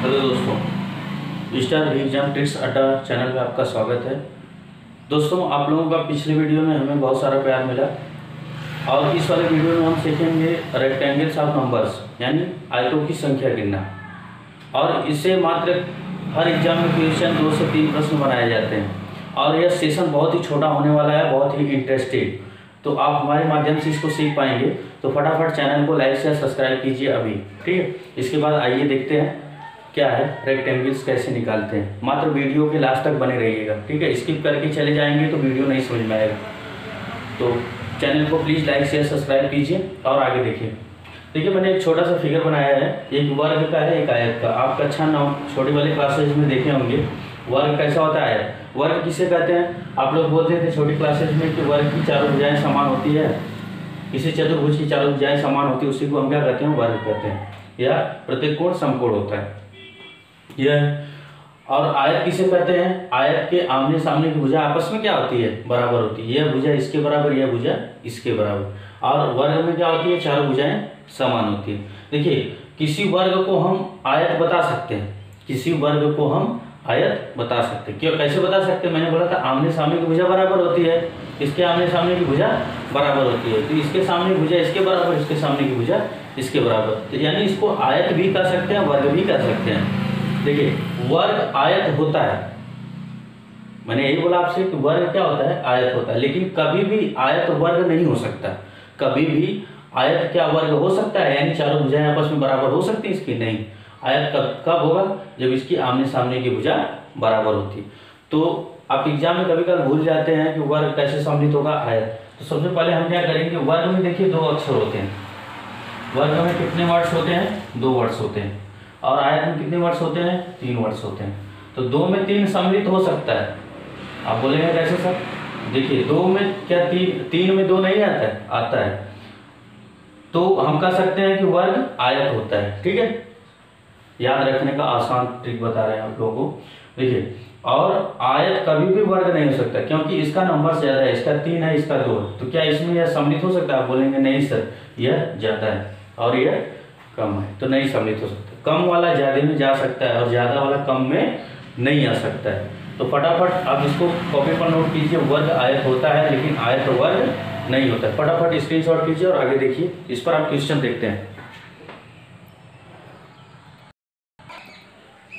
Hello दोस्तों star exam tricks अड्डा channel में आपका स्वागत है। दोस्तों, आप लोगों का पिछले वीडियो में हमें बहुत सारा प्यार मिला। और इस वाले वीडियो में हम सीखेंगे रेक्टेंगल्स ऑफ़ नंबर्स यानी आयतों की संख्या गिनना। और इससे मात्र हर एग्ज़ाम में क्वेश्चन दो से तीन प्रश्न बनाए जाते हैं। और यह सेशन बहुत ही छोटा होने वाला है, बहुत ही इंटरेस्टिंग तो आप हमारे माध्यम से इसको सीख पाएँगे। तो फटाफट चैनल को लाइक शेयर सब्सक्राइब कीजिए अभी, ठीक है? इसके बाद आइए देखते हैं। क्या है? रेक्टेंगल्स कैसे निकालते हैं? मात्र वीडियो के लास्ट तक बने रहिएगा, ठीक है? स्किप करके चले जाएँगे तो वीडियो नहीं समझ में आएगा। तो चैनल को प्लीज़ लाइक शेयर सब्सक्राइब कीजिए और आगे देखिए। देखिए, मैंने एक छोटा सा फिगर बनाया है। एक वर्ग का है, एक आयत का। आप कक्षा नौ छोटे वाले क्लासेज में देखे होंगे। वर्ग कैसा होता है? वर्ग किसे कहते हैं? आप लोग बोलते थे छोटी क्लासेज में कि वर्ग की चारों भुजाएँ समान होती है। किसी चतुर्भुज की चारों भुजाएँ समान होती है, उसी को हम क्या कहते हैं? वर्ग कहते हैं। या प्रतिकोण समकोण होता है। यह और आयत किसे कहते हैं? आयत के आमने सामने की भुजा आपस में क्या होती है? बराबर होती है। यह भुजा इसके बराबर, यह भुजा इसके बराबर। और वर्ग में क्या होती है? चारों भुजाएँ समान होती है। देखिए, किसी वर्ग को हम आयत बता सकते हैं। किसी वर्ग को हम आयत बता सकते हैं। क्यों? कैसे बता सकते हैं? मैंने बोला था, आमने सामने की भुजा बराबर होती है। इसके आमने सामने की भुजा बराबर होती है। तो इसके सामने भुजा इसके बराबर, इसके सामने की भुजा इसके बराबर। तो यानी इसको आयत भी कर सकते हैं, वर्ग भी कर सकते हैं। देखिए, वर्ग आयत होता है। मैंने यही बोला आपसे कि वर्ग क्या होता है? आयत होता है। लेकिन कभी भी आयत वर्ग नहीं हो सकता। कभी भी आयत क्या वर्ग हो सकता है? यानी चारों भुजाएँ आपस में बराबर हो सकती है इसकी? नहीं। आयत कब कब होगा? जब इसकी आमने सामने की भुजा बराबर होती। तो आप एग्ज़ाम में कभी कभी भूल जाते हैं कि वर्ग कैसे सम्मिलित होगा? आयत। तो सबसे पहले हम क्या करेंगे? वर्ग में देखिए दो अक्षर होते हैं। वर्ग में कितने वर्ड्स होते हैं? दो वर्ड्स होते हैं। और आयत में कितने वर्ड्स होते हैं? तीन वर्ड्स होते हैं। तो दो में तीन सम्मिलित हो सकता है। आप बोलेंगे कैसे सर? देखिए, दो में क्या तीन तीन में दो नहीं आता है? आता है। तो हम कह सकते हैं कि वर्ग आयत होता है। ठीक है? याद रखने का आसान ट्रिक बता रहे हैं आप लोगों को। देखिए, और आयत कभी भी वर्ग नहीं हो सकता, क्योंकि इसका नंबर ज़्यादा है, इसका तीन है, इसका दो है। तो क्या इसमें यह सम्मिलित हो सकता है? आप बोलेंगे नहीं सर, यह ज़्यादा है और यह कम है। तो नहीं सम्मिलित हो सकता। कम वाला ज़्यादा में जा सकता है और ज़्यादा वाला कम में नहीं आ सकता है। तो फटाफट आप इसको कॉपी पर नोट कीजिए, वर्ग आयत होता है लेकिन आयत वर्ग नहीं होता फटाफट स्क्रीनशॉट कीजिए और आगे देखिए, इस पर आप क्वेश्चन देखते हैं।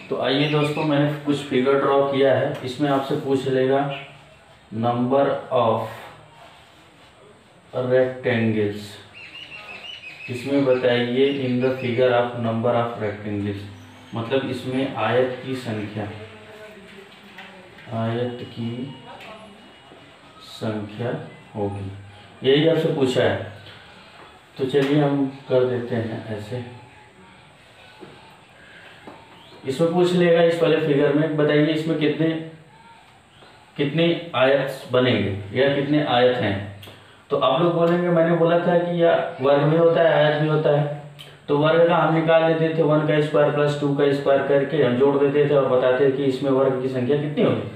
तो आइए दोस्तों, मैंने कुछ फिगर ड्रॉ किया है। इसमें आपसे पूछ लेगा नंबर ऑफ़ रेक्टेंगल्स इसमें बताइए in the figure of number of rectangles मतलब इसमें आयत की संख्या, आयत की संख्या होगी। यही आपसे पूछा है। तो चलिए हम कर देते हैं ऐसे। इसमें पूछ लेगा इस वाले फिगर में, बताइए इसमें कितने कितने आयत बनेंगे या कितने आयत हैं? तो आप लोग बोलेंगे, मैंने बोला था कि यह वर्ग भी होता है, आयत भी होता है। तो वर्ग का हम निकाल देते थे, वन का स्क्वायर प्लस टू का स्क्वायर करके हम जोड़ देते थे और बताते थे कि इसमें वर्ग की संख्या कितनी होगी।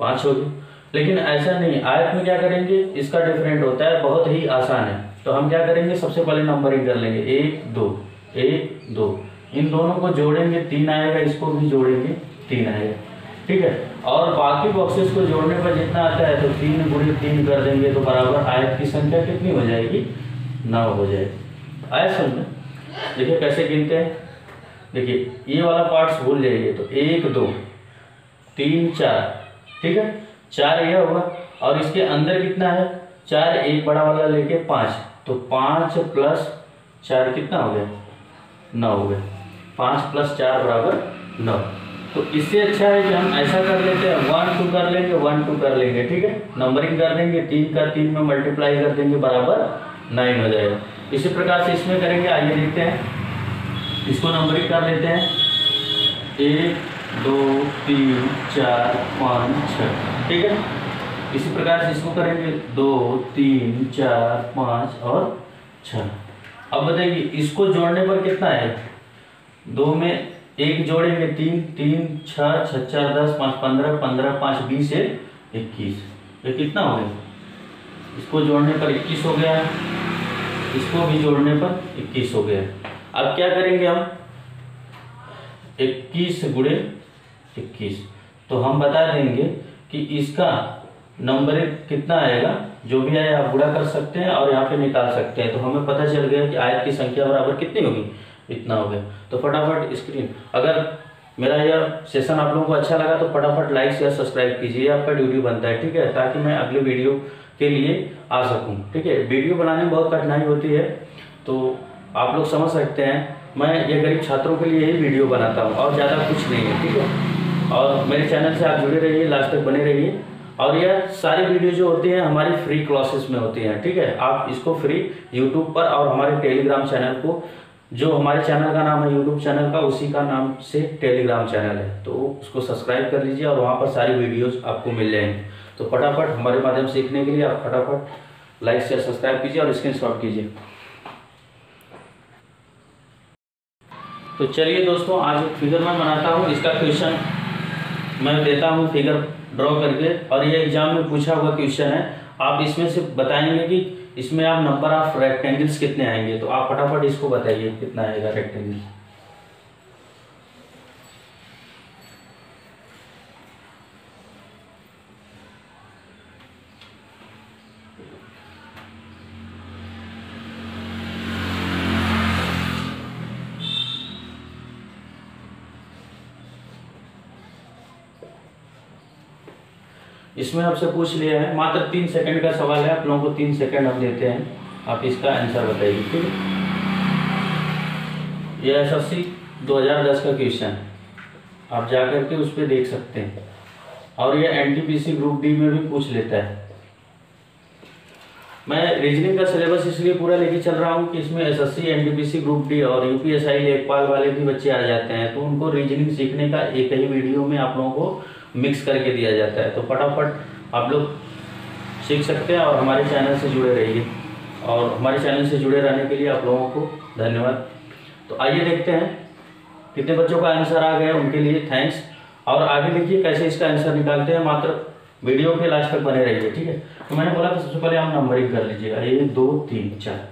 पाँच होगी। लेकिन ऐसा नहीं, आयत में क्या करेंगे? इसका डिफरेंट होता है, बहुत ही आसान है। तो हम क्या करेंगे? सबसे पहले नंबरिंग कर लेंगे। एक, दो एक, दो। इन दोनों को जोड़ेंगे, तीन आएगा, इसको भी जोड़ेंगे, तीन आएगा। ठीक है? और बाकी बॉक्सेस को जोड़ने पर जितना आता है तो तीन गुड़ी तीन कर देंगे तो बराबर आयत की संख्या कितनी हो जाएगी? नौ हो जाएगी। आया समझ देखिए कैसे गिनते हैं। देखिए, ये वाला पार्ट्स भूल जाइए तो एक, दो, तीन, चार, ठीक है? चार यह होगा। और इसके अंदर कितना है? चार एक बड़ा वाला लेके पाँच। तो पाँच प्लस चार कितना हो गया? नौ हो गया। पाँच प्लस चार बराबर नौ। तो इससे अच्छा है कि हम ऐसा कर लेते हैं वन टू कर लेंगे वन टू कर लेंगे, ठीक है? नंबरिंग कर देंगे, तीन का तीन में मल्टीप्लाई कर देंगे, बराबर नाइन हो जाएगा। इसी प्रकार से इसमें करेंगे, आइए देखते हैं। इसको नंबरिंग कर लेते हैं। एक, दो, तीन, चार, पाँच छः ठीक है? इसी प्रकार से इसको करेंगे, दो, तीन, चार, पाँच और छः अब बताइए, इसको जोड़ने पर कितना है? दो में एक जोड़ेंगे तीन तीन छः छः चार, दस, पाँच, पंद्रह पंद्रह, पाँच, बीस है इक्कीस। ये कितना हो गया? इसको जोड़ने पर इक्कीस हो गया। इसको भी जोड़ने पर इक्कीस हो गया। अब क्या करेंगे हम? इक्कीस गुड़े इक्कीस। तो हम बता देंगे कि इसका नंबर कितना आएगा? जो भी आए आप गुड़ा कर सकते हैं और यहाँ पे निकाल सकते हैं। तो हमें पता चल गया कि आयत की संख्या बराबर कितनी होगी। इतना हो गया। तो फटाफट स्क्रीन अगर मेरा यह सेशन आप लोगों को अच्छा लगा तो फटाफट लाइक शेयर सब्सक्राइब कीजिए। आपका ड्यूटी बनता है, ठीक है? ताकि मैं अगले वीडियो के लिए आ सकूँ, ठीक है? वीडियो बनाने में बहुत कठिनाई होती है तो आप लोग समझ सकते हैं। मैं ये गरीब छात्रों के लिए ही वीडियो बनाता हूँ, और ज़्यादा कुछ नहीं है, ठीक है? और मेरे चैनल से आप जुड़े रहिए लास्ट तक बने रहिए। और यह सारी वीडियो जो होती हैं, हमारी फ्री क्लासेस में होती हैं, ठीक है? आप इसको फ्री यूट्यूब पर और हमारे टेलीग्राम चैनल को जो हमारे चैनल का नाम है यूट्यूब चैनल का, उसी का नाम से टेलीग्राम चैनल है। तो उसको सब्सक्राइब कर लीजिए और वहाँ पर सारी वीडियोस आपको मिल जाएँगी। तो फटाफट हमारे माध्यम से सीखने के लिए आप फटाफट लाइक शेयर सब्सक्राइब कीजिए और स्क्रीन कीजिए। तो चलिए दोस्तों, आज एक फिगर मैं बनाता हूँ। इसका क्वेश्चन मैं देता हूँ फिगर ड्रॉ करके। और ये एग्ज़ाम में पूछा हुआ क्वेश्चन है। आप इसमें से बताएँगे कि इसमें आप नंबर ऑफ़ रेक्टेंगल्स कितने आएँगे? तो आप फटाफट इसको बताइए, कितना आएगा रेक्टेंगल इसमें आपसे पूछ लिया है, मात्र तीन सेकंड का सवाल है, आप लोगों को तीन सेकंड हम देते हैं। आप इसका आंसर बताइए, ठीक है? यह एस एस सी दो हज़ार दस का क्वेश्चन आप जा करके उस पर देख सकते हैं। और यह N T P C group D में भी पूछ लेता है। मैं रीजनिंग का सिलेबस इसलिए पूरा लेके चल रहा हूँ कि इसमें S S C N T P C group D और यू पी एस आई लेखपाल वाले भी बच्चे आ जाते हैं। तो उनको रीजनिंग सीखने का एक ही वीडियो में आप लोगों को मिक्स करके दिया जाता है। तो फटाफट आप लोग सीख सकते हैं और हमारे चैनल से जुड़े रहिए। और हमारे चैनल से जुड़े रहने के लिए आप लोगों को धन्यवाद। तो आइए देखते हैं कितने बच्चों का आंसर आ गया उनके लिए। थैंक्स और आगे देखिए कैसे इसका आंसर निकालते हैं। मात्र वीडियो के लास्ट तक बने रहिए, ठीक है? तो मैंने बोला था सबसे पहले आप नंबरिंग कर लीजिएगा। एक, दो, तीन, चार।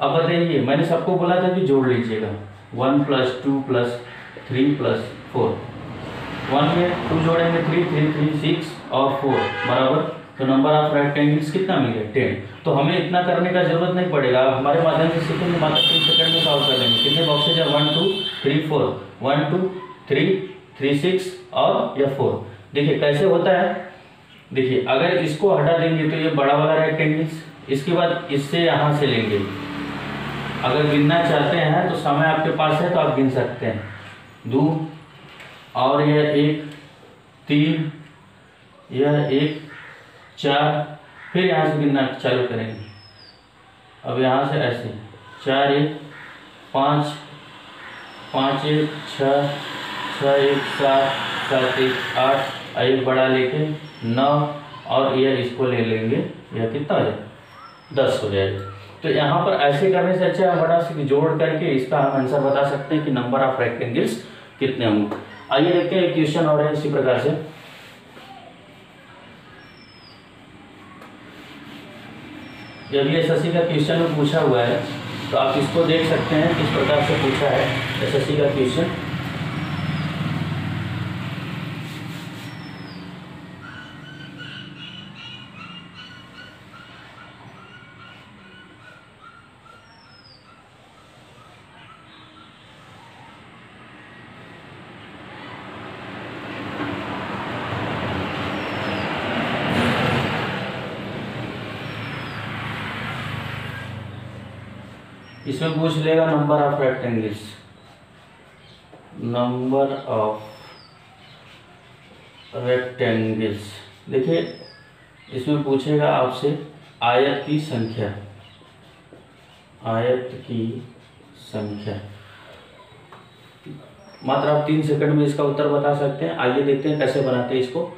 अब बताइए, मैंने सबको बोला था कि जोड़ लीजिएगा। One plus two plus three plus four one में टू जोड़ेंगे थ्री थ्री थ्री सिक्स और फोर बराबर? तो नंबर ऑफ़ राइट रेक्टेंगल्स कितना मिल? गया टेन तो हमें इतना करने का ज़रूरत नहीं पड़ेगा। हमारे माध्यम से सीखेंगे मात्र तीन सेकंड में सॉल्व कर लेंगे। कितने बॉक्सेज है? One two three four one two three three six और या फोर देखिए, कैसे होता है? देखिए, अगर इसको हटा देंगे तो ये बड़ा वाला रेक्टेंगल्स इसके बाद इससे यहाँ से लेंगे। अगर गिनना चाहते हैं तो समय आपके पास है तो आप गिन सकते हैं। दो और यह एक, तीन, यह एक, चार, फिर यहाँ से गिनना चालू करेंगे। अब यहाँ से ऐसे, चार एक, पाँच पाँच एक, छः छः एक, सात सात एक, आठ एक बड़ा लेके नौ, और यह इसको ले लेंगे, यह कितना हो जाए दस हो जाएगा। तो यहाँ पर ऐसे करने से अच्छा है बड़ा जोड़ करके इसका हम आंसर बता सकते हैं कि नंबर ऑफ़ रेक्टेंगल्स कितने होंगे। आइए देखते हैं क्वेश्चन और है इसी प्रकार से। जब ये एस का क्वेश्चन पूछा हुआ है तो आप इसको देख सकते हैं किस प्रकार से पूछा है एसएससी का क्वेश्चन इसमें पूछ लेगा number of rectangles number of rectangles देखिए, इसमें पूछेगा आपसे आयत की संख्या। आयत की संख्या। मात्र आप तीन सेकंड में इसका उत्तर बता सकते हैं। आइए देखते हैं कैसे बनाते हैं इसको।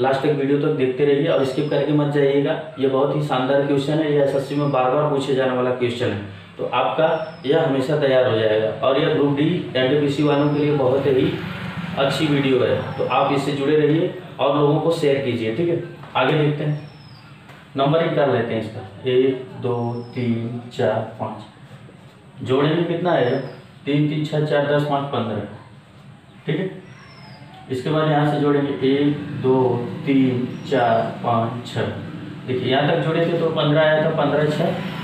लास्ट तक वीडियो तक देखते रहिए और स्किप करके मत जाइएगा। ये बहुत ही शानदार क्वेश्चन है। ये एस में बार बार पूछे जाने वाला क्वेश्चन है। तो आपका यह हमेशा तैयार हो जाएगा। और यह ग्रुप डी एन वालों के लिए बहुत ही अच्छी वीडियो है। तो आप इससे जुड़े रहिए और लोगों को शेयर कीजिए, ठीक है? आगे देखते हैं। नंबर नंबरिंग कर लेते हैं इसका। एक, दो, तीन, चार, पाँच। जोड़े में कितना है? तीन तीन छः चार, दस, पाँच, पंद्रह। ठीक है? इसके बाद यहाँ से जोड़ेंगे। एक, दो, तीन, चार, पाँच छः देखिए, यहाँ तक जोड़े थे तो पंद्रह आया था, पंद्रह छः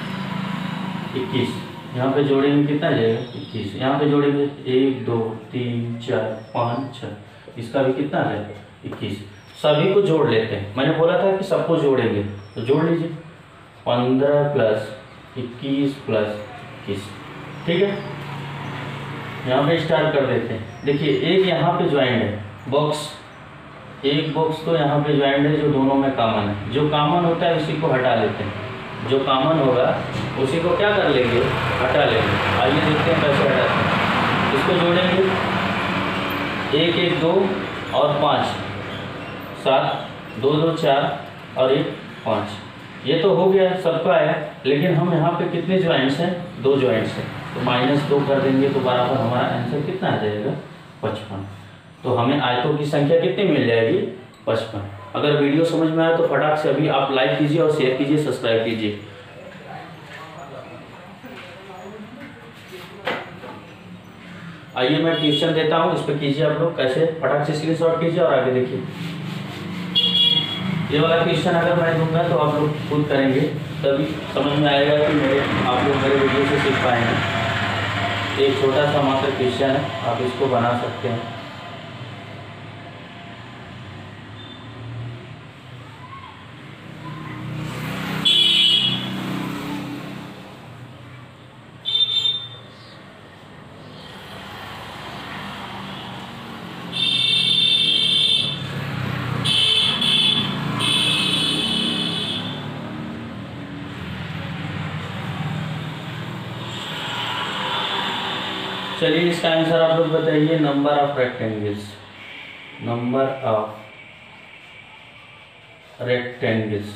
इक्कीस। यहाँ पे जोड़ेंगे कितना जाएगा? इक्कीस। यहाँ पे जोड़ेंगे एक, दो, तीन, चार, पाँच छः इसका भी कितना है इक्कीस। सभी को जोड़ लेते हैं। मैंने बोला था कि सबको जोड़ेंगे। तो जोड़ लीजिए। पंद्रह प्लस इक्कीस प्लस इक्कीस। ठीक है? यहाँ पे स्टार्ट कर देते हैं। देखिए, एक यहाँ पे ज्वाइंट है। बॉक्स एक बॉक्स तो यहाँ पे ज्वाइंट है, जो दोनों में कॉमन है। जो कामन होता है, उसी को हटा लेते हैं। जो कॉमन होगा, उसी को क्या कर लेंगे? हटा लेंगे। आइए देखते हैं कैसे हटाते हैं इसको जोड़ेंगे। एक एक, दो और पाँच। सात, दो दो, चार और एक, पाँच। ये तो हो गया, सबका है। लेकिन हम यहाँ पे कितने ज्वाइंट्स हैं? दो ज्वाइंट्स हैं। तो माइनस दो कर देंगे तो बराबर हमारा आंसर कितना आ जाएगा? पचपन। तो हमें आयतों की संख्या कितनी मिल जाएगी? पचपन। अगर वीडियो समझ में आए तो फटाक से अभी आप लाइक कीजिए और शेयर कीजिए सब्सक्राइब कीजिए। आइए मैं क्वेश्चन देता हूँ, इस पर कीजिए आप लोग, कैसे? फटाक से स्क्रीन शॉट कीजिए और आगे देखिए। ये वाला क्वेश्चन अगर मैं दूँगा तो आप लोग खुद करेंगे। तभी समझ में आएगा कि मेरे, आप लोग मेरे वीडियो से सीख पाएँगे। एक छोटा सा मात्र क्वेश्चन है, आप इसको बना सकते हैं। चलिए इसका आंसर आप लोग बताइए number of rectangles number of rectangles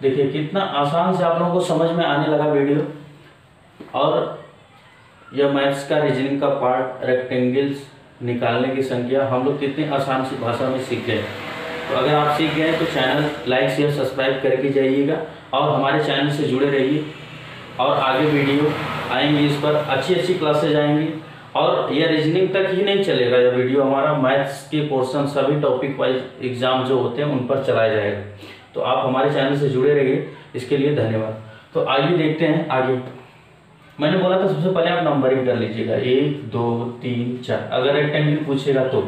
देखिए, कितना आसान से आप लोगों को समझ में आने लगा वीडियो और यह मैथ्स का रीजनिंग का पार्ट रेक्टेंगल्स निकालने की संख्या, हम लोग कितनी आसान सी भाषा में सीख गए। तो अगर आप सीख गए तो चैनल लाइक शेयर सब्सक्राइब करके जाइएगा और हमारे चैनल से जुड़े रहिए। और आगे वीडियो आएँगी इस पर अच्छी अच्छी क्लासेज आएँगी और यह रीजनिंग तक ही नहीं चलेगा यह वीडियो हमारा मैथ्स के पोर्शन सभी टॉपिक वाइज एग्ज़ाम जो होते हैं, उन पर चलाया जाएगा। तो आप हमारे चैनल से जुड़े रहिए। इसके लिए धन्यवाद। तो आइए देखते हैं आगे। मैंने बोला था, सबसे पहले आप नंबरिंग कर लीजिएगा। एक, दो, तीन, चार। अगर रेक्टेंगल पूछेगा तो।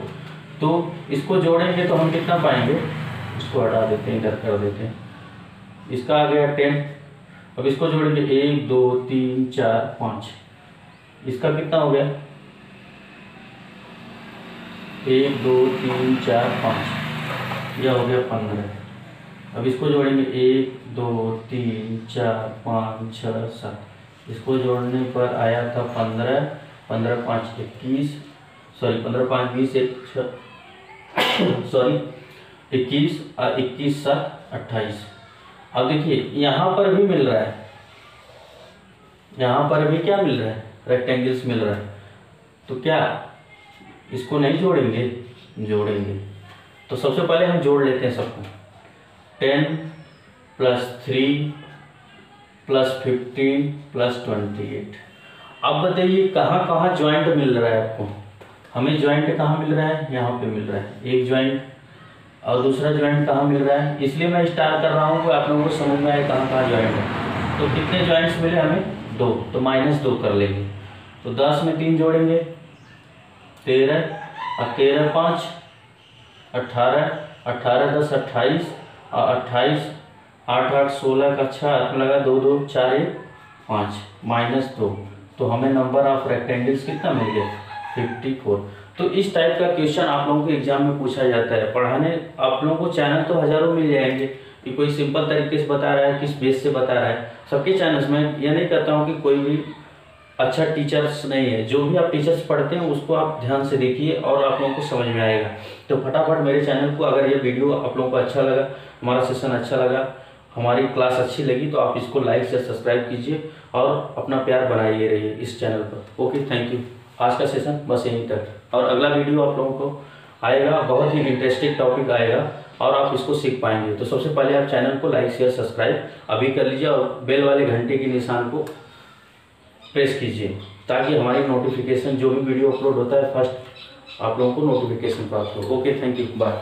तो इसको जोड़ेंगे तो हम कितना पाएँगे? इसको हटा देते हैं, इधर कर देते हैं। इसका आ गया टेन अब इसको जोड़ेंगे एक, दो, तीन, चार, पाँच। इसका कितना हो गया? एक, दो, तीन, चार, पाँच। यह हो गया पंद्रह। अब इसको जोड़ेंगे एक, दो, तीन, चार, पाँच छः सात। इसको जोड़ने पर आया था पंद्रह पंद्रह, पाँच, इक्कीस। सॉरी, पंद्रह, पाँच, बीस, एक छः सॉरी, इक्कीस इक्कीस, सात, अट्ठाईस। अब देखिए, यहाँ पर भी मिल रहा है। यहाँ पर भी क्या मिल रहा है? रेक्टेंगल्स मिल रहा है। तो क्या इसको नहीं जोड़ेंगे? जोड़ेंगे। तो सबसे पहले हम जोड़ लेते हैं सबको। Ten plus three plus fifteen plus twenty eight. अब बताइए, कहाँ कहाँ ज्वाइंट मिल रहा है आपको? हमें ज्वाइंट कहाँ मिल रहा है? यहाँ पे मिल रहा है। एक ज्वाइंट और दूसरा ज्वाइंट कहाँ मिल रहा है? इसलिए मैं स्टार्ट कर रहा हूँ कि आप लोगों को समझ में आए कहाँ कहाँ ज्वाइंट है। तो कितने ज्वाइंट्स मिले हमें? दो। तो माइनस दो कर लेंगे। तो दस में तीन जोड़ेंगे। तेरह और तेरह पाँच अट्ठारह अट्ठारह दस अट्ठाईस, और अट्ठाईस, आठ आठ, सोलह का छः हाथ में लगा दो दो, चार, एक, पाँच माइनस दो। तो हमें नंबर ऑफ़ रेक्टेंगल्स कितना मिल गया? फिफ्टी फोर तो इस टाइप का क्वेश्चन आप लोगों के एग्ज़ाम में पूछा जाता है। पढ़ाने, आप लोगों को चैनल तो हज़ारों मिल जाएँगे कि कोई सिंपल तरीके से बता रहा है, किस बेस से बता रहा है। सबके चैनल्स में यह नहीं कहता हूँ कि कोई भी अच्छा टीचर्स नहीं है। जो भी आप टीचर्स पढ़ते हैं, उसको आप ध्यान से देखिए और आप लोगों को समझ में आएगा। तो फटाफट मेरे चैनल को अगर ये वीडियो आप लोगों को अच्छा लगा, हमारा सेशन अच्छा लगा, हमारी क्लास अच्छी लगी तो आप इसको लाइक से सब्सक्राइब कीजिए और अपना प्यार बनाइए रहिए इस चैनल पर। ओके थैंक यू आज का सेशन बस यहीं तक। और अगला वीडियो आप लोगों को आएगा, बहुत ही इंटरेस्टिंग टॉपिक आएगा और आप इसको सीख पाएँगे। तो सबसे पहले आप चैनल को लाइक शेयर सब्सक्राइब अभी कर लीजिए और बेल वाले घंटे के निशान को प्रेस कीजिए ताकि हमारी नोटिफिकेशन जो भी वीडियो अपलोड होता है फ़र्स्ट आप लोगों को नोटिफिकेशन प्राप्त हो। Okay thank you bye